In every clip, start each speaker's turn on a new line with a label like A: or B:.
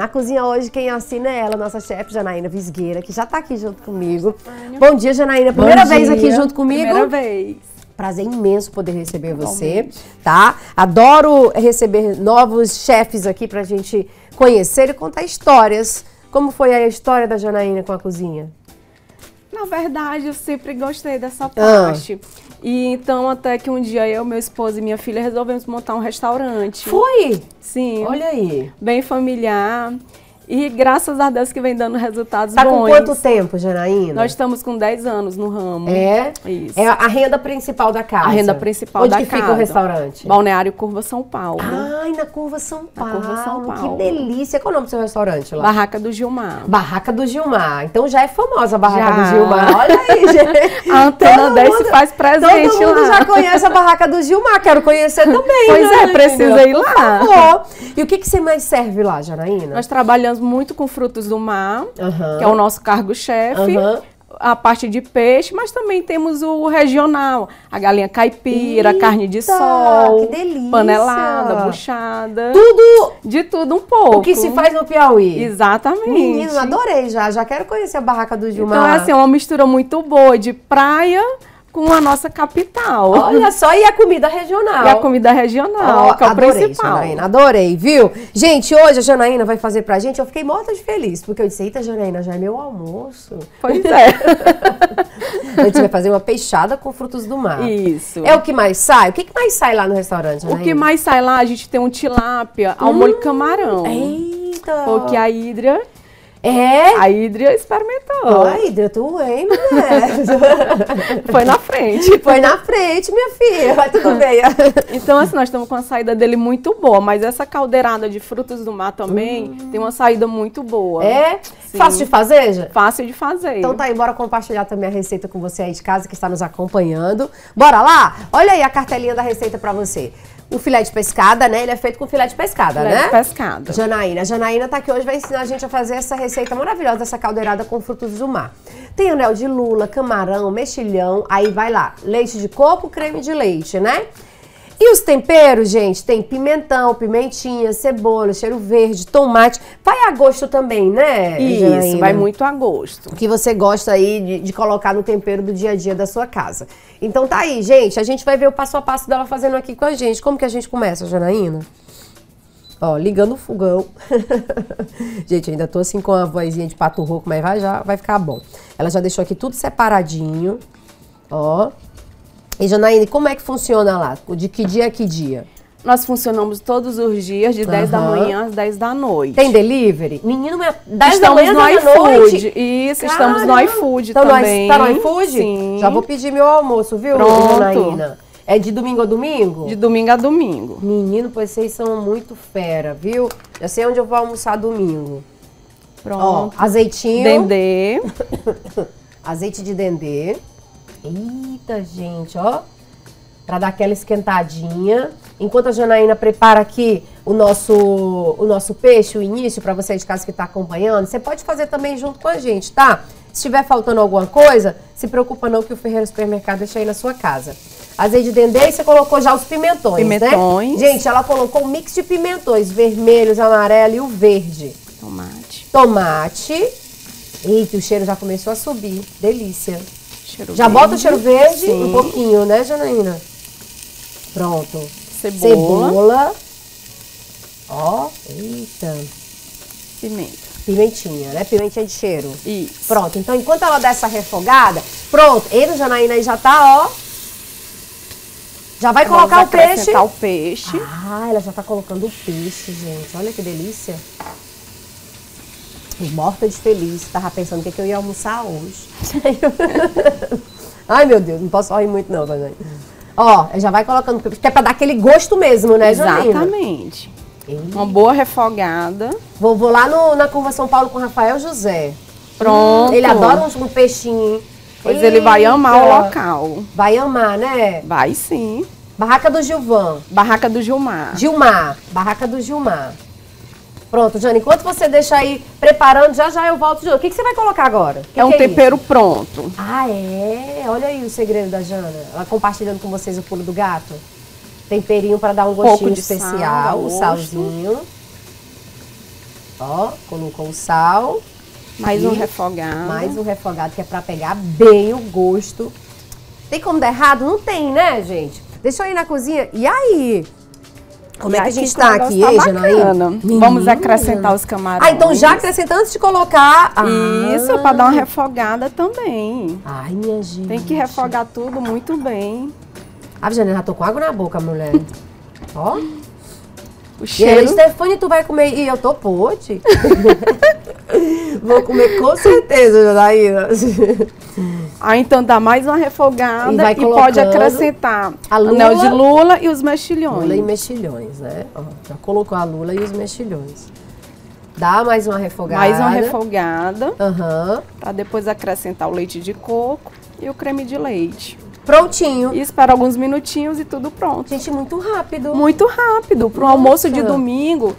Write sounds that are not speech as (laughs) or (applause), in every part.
A: Na cozinha hoje, quem assina é ela, nossa chefe Janaína Visgueira, que já tá aqui junto comigo. Bom dia, Janaína. Primeira vez aqui junto comigo.
B: Primeira vez.
A: Prazer imenso poder receber você, tá? Adoro receber novos chefes aqui pra gente conhecer e contar histórias. Como foi a história da Janaína com a cozinha?
B: Na verdade, eu sempre gostei dessa
A: Ah.
B: parte. E então, até que um dia eu, meu esposo e minha filha resolvemos montar um restaurante.
A: Foi!
B: Sim.
A: Olha aí.
B: Bem familiar. E graças a Deus que vem dando resultados
A: Tá com
B: bons.
A: quanto tempo, Janaína?
B: Nós estamos com 10 anos no ramo.
A: É?
B: Isso.
A: É a renda principal da casa.
B: A renda principal
A: Onde
B: da
A: que
B: casa.
A: fica o restaurante?
B: Balneário Curva São Paulo.
A: Ai, na Curva São Paulo.
B: Curva São Paulo.
A: Que delícia. Qual é o nome do seu restaurante lá?
B: Barraca do Gilmar.
A: Barraca do Gilmar. Então já é famosa a Barraca
B: Já.
A: do Gilmar. Olha aí, (laughs) gente.
B: A Antena
A: Todo
B: 10
A: mundo-
B: se faz presente
A: Todo mundo
B: lá.
A: já conhece a Barraca do Gilmar. Quero conhecer também.
B: Pois
A: né,
B: é, precisa ir
A: Por
B: lá.
A: favor. E o que, que você mais serve lá, Janaína?
B: Nós trabalhamos muito com frutos do mar,
A: Aham.
B: que é o nosso cargo-chefe.
A: Aham.
B: A parte de peixe, mas também temos o regional. A galinha caipira, carne de
A: Eita,
B: sol,
A: que delícia.
B: panelada, buchada.
A: Tudo
B: De tudo um pouco.
A: o que se faz no Piauí.
B: Exatamente.
A: Menino, adorei já. Já quero conhecer a Barraca do Gilmar.
B: Então é assim, uma mistura muito boa de praia com a nossa capital.
A: Olha só, e a comida regional?
B: E a comida regional,
A: Ó,
B: que é o
A: adorei,
B: principal.
A: Janaína, adorei, viu? Gente, hoje a Janaína vai fazer pra gente, eu fiquei morta de feliz, porque eu disse, eita, Janaína, já é meu almoço.
B: Pois é. (laughs)
A: A gente vai fazer uma peixada com frutos do mar.
B: Isso.
A: É o que mais sai? O que, mais sai lá no restaurante,
B: O
A: Janaína?
B: que mais sai lá, a gente tem um tilápia ao molho camarão.
A: Eita!
B: Porque a Hidra,
A: É?
B: a Hidra experimentou.
A: Ai, Hidra, tu, hein, mulher?
B: Foi na frente.
A: Foi na frente, minha filha, vai tudo bem. (laughs)
B: Então, assim, nós estamos com a saída dele muito boa, mas essa caldeirada de frutos do mar também tem uma saída muito boa.
A: É?
B: Sim.
A: Fácil de fazer, já?
B: Fácil de fazer.
A: Então tá aí, bora compartilhar também a receita com você aí de casa que está nos acompanhando. Bora lá? Olha aí a cartelinha da receita pra você. O filé de pescada, né? Ele é feito com filé de pescada,
B: Filé
A: né?
B: de pescada.
A: Janaína. A Janaína tá aqui hoje, vai ensinar a gente a fazer essa receita maravilhosa dessa caldeirada com frutos do mar. Tem anel de lula, camarão, mexilhão, aí vai lá, leite de coco, creme de leite, né? E os temperos, gente, tem pimentão, pimentinha, cebola, cheiro verde, tomate. Vai a gosto também, né?
B: Isso,
A: Janaína?
B: vai muito a gosto.
A: o que você gosta aí de, de colocar no tempero do dia a dia da sua casa. Então tá aí, gente. A gente vai ver o passo a passo dela fazendo aqui com a gente. Como que a gente começa, Janaína? Ó, ligando o fogão. (laughs) gente, ainda tô assim com a vozinha de pato rouco, mas vai já, vai ficar bom. Ela já deixou aqui tudo separadinho. Ó. E Janaína, como é que funciona lá? De que dia a que dia?
B: Nós funcionamos todos os dias, de 10 da manhã às 10 da noite.
A: Tem delivery? Menino, minha- 10 da
B: estamos
A: manhã,
B: no
A: 10 da noite?
B: iFood. Isso, estamos no iFood
A: Então, nós-
B: também.
A: Tá no iFood?
B: Sim.
A: Já vou pedir meu almoço, viu,
B: Pronto.
A: Janaína? É de domingo a domingo?
B: De domingo a domingo.
A: Menino, pois vocês são muito fera, viu? Já sei onde eu vou almoçar domingo. Ó,
B: Pronto.
A: azeitinho.
B: Dendê. (coughs)
A: Azeite de dendê. Eita, gente, ó. Pra dar aquela esquentadinha. Enquanto a Janaína prepara aqui o nosso, o nosso peixe, o início, pra você de casa que tá acompanhando, você pode fazer também junto com a gente, tá? Se estiver faltando alguma coisa, se preocupa não que o Ferreira Supermercado deixa aí na sua casa. Azeite de dendê e você colocou já os pimentões,
B: Pimentões.
A: né? Gente, ela colocou um mix de pimentões, vermelhos, amarelo e o verde.
B: Tomate.
A: Tomate. Eita, o cheiro já começou a subir. Delícia.
B: Cheiro
A: Já
B: verde.
A: bota o cheiro verde
B: Sim.
A: um pouquinho, né, Janaína? Pronto.
B: Cebola.
A: Cebola. Ó, eita.
B: Pimenta.
A: Pimentinha, né? Pimentinha de cheiro.
B: Isso.
A: Pronto, então enquanto ela dá essa refogada, pronto. Ele, Janaína, aí já tá, ó. Já vai colocar o peixe.
B: o peixe.
A: Ah, ela já tá colocando o peixe, gente. Olha que delícia. Morta de feliz. Tava pensando o que, que eu ia almoçar hoje. (laughs) Ai, meu Deus, não posso rir muito não, Janaína. Ó, já vai colocando peixe, que é pra dar aquele gosto mesmo, né, Janaína?
B: Exatamente.
A: Eita.
B: Uma boa refogada.
A: Vou, vou lá no- na Curva São Paulo com o Rafael José.
B: Pronto.
A: Ele adora um, um peixinho.
B: Pois ele vai amar o
A: Eita.
B: local.
A: Vai amar, né?
B: Vai sim.
A: Barraca do Gilvan.
B: Barraca do Gilmar.
A: Gilmar. Barraca do Gilmar. Pronto, Jane, enquanto você deixa aí preparando, já já eu volto de novo. O que, que você vai colocar agora? Que
B: é um
A: que
B: tempero pronto.
A: isso? Ah, é? Olha aí o segredo da Jana. Ela compartilhando com vocês o pulo do gato. Temperinho para dar um
B: Pouco
A: gostinho
B: de sal,
A: especial,
B: a
A: o salzinho. Ó, colocou o sal.
B: Mais
A: E
B: um refogado.
A: Mais um refogado que é pra pegar bem o gosto. Tem como dar errado? Não tem, né, gente? Deixa eu ir na cozinha. E aí? Como é que a gente
B: com
A: tá aqui, hein. Janaína?
B: Vamos acrescentar os camarões.
A: Ah, então já acrescenta antes de colocar. Ah.
B: Isso, para dar uma refogada também.
A: Ai, minha gente.
B: Tem que refogar tudo muito bem.
A: Ah, Janaína, já tô com água na boca, mulher. (laughs) Ó.
B: O
A: E aí,
B: cheiro.
A: Tu vai comer. E eu tô pote. (laughs) Vou comer com certeza, Janaína.
B: Ah, então dá mais uma refogada
A: E
B: e, pode acrescentar
A: a
B: anel
A: lula.
B: de lula e os mexilhões.
A: Lula e mexilhões, né? Ó, já colocou a lula e os mexilhões. Dá mais uma refogada.
B: Mais uma refogada
A: Aham.
B: para depois acrescentar o leite de coco e o creme de leite.
A: Prontinho.
B: E espera alguns minutinhos e tudo pronto.
A: Gente, muito rápido.
B: Muito rápido. Para um almoço de domingo.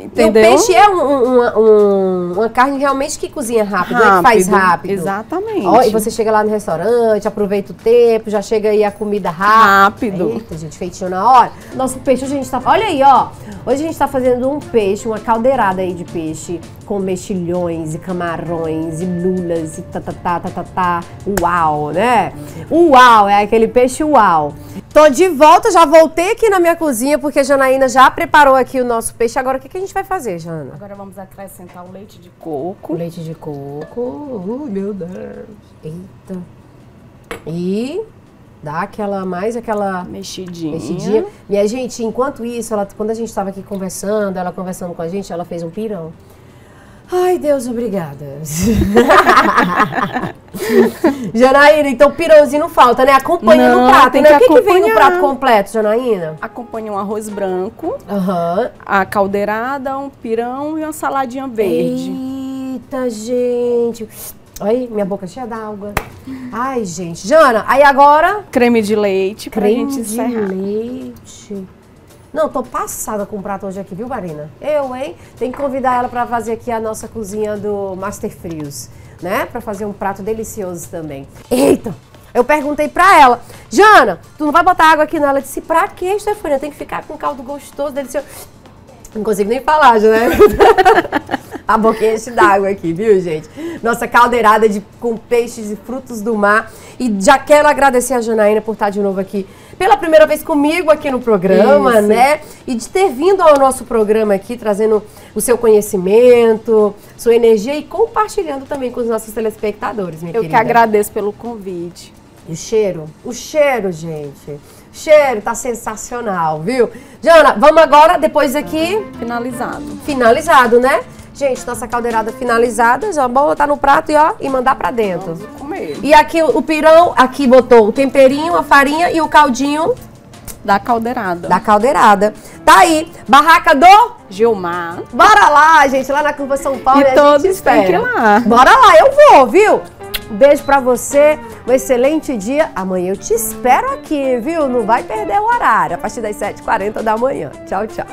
A: E o
B: Entendeu?
A: peixe é um- um- uma, um- uma carne realmente que cozinha rápido, né? que faz rápido.
B: Exatamente.
A: Ó, e você chega lá no restaurante, aproveita o tempo, já chega aí a comida rápida.
B: Rápido.
A: Eita, gente, feitinho na hora. Nosso peixe, hoje a gente tá. Olha aí, ó. Hoje a gente tá fazendo um peixe, uma caldeirada aí de peixe, com mexilhões e camarões e lulas e tá, tá, tá, tá, tá. Uau, né? Uau, é aquele peixe uau. Tô de volta, já voltei aqui na minha cozinha, porque a Janaína já preparou aqui o nosso peixe. Agora, o que, que a gente vai fazer, Jana?
B: Agora vamos acrescentar o leite de coco.
A: leite de coco. Uh, meu Deus. Eita. E dá aquela, mais aquela
B: Mexidinha.
A: mexidinha. Minha gente, enquanto isso, ela, quando a gente estava aqui conversando, ela conversando com a gente, ela fez um pirão. Ai, Deus, obrigada. (laughs) Janaína, então pirãozinho não falta, né? Acompanha
B: Não,
A: no prato,
B: tem
A: né?
B: que
A: o que, que vem no prato completo, Janaína?
B: Acompanha um arroz branco,
A: Aham.
B: a caldeirada, um pirão e uma saladinha verde.
A: Eita, gente. Aí, minha boca cheia d'água. Ai, gente. Jana, aí agora.
B: Creme de leite pra
A: Creme
B: gente
A: de
B: encerrar.
A: leite. Não, tô passada com o prato hoje aqui, viu, Marina? Eu, hein? Tem que convidar ela pra fazer aqui a nossa cozinha do Master Frios, né? Pra fazer um prato delicioso também. Eita! Eu perguntei pra ela, Jana, tu não vai botar água aqui não? Ela disse, pra quê, Stefania? Tem que ficar com caldo gostoso, delicioso. Não consigo nem falar, né? (laughs) A boquinha enche d'água aqui, viu, gente? Nossa caldeirada de, com peixes e frutos do mar. E já quero agradecer a Janaína por estar de novo aqui pela primeira vez comigo aqui no programa,
B: Isso.
A: né? E de ter vindo ao nosso programa aqui, trazendo o seu conhecimento, sua energia e compartilhando também com os nossos telespectadores, minha
B: Eu que
A: querida.
B: agradeço pelo convite.
A: E o cheiro? O cheiro, gente. O cheiro tá sensacional, viu? Jana, vamos agora, depois aqui,
B: Finalizado.
A: finalizado, né? Gente, nossa caldeirada finalizada, já vamos botar no prato e ó, e mandar pra dentro. E aqui o pirão, aqui botou o temperinho, a farinha e o caldinho
B: Da caldeirada.
A: da caldeirada. Tá aí, barraca do
B: Gilmar.
A: Bora lá, gente, lá na Curva São Paulo.
B: E
A: a gente
B: todos
A: espera.
B: que ir lá.
A: Bora lá, eu vou, viu? Um beijo pra você, um excelente dia. Amanhã eu te espero aqui, viu? Não vai perder o horário, a partir das 7h40 da manhã. Tchau, tchau.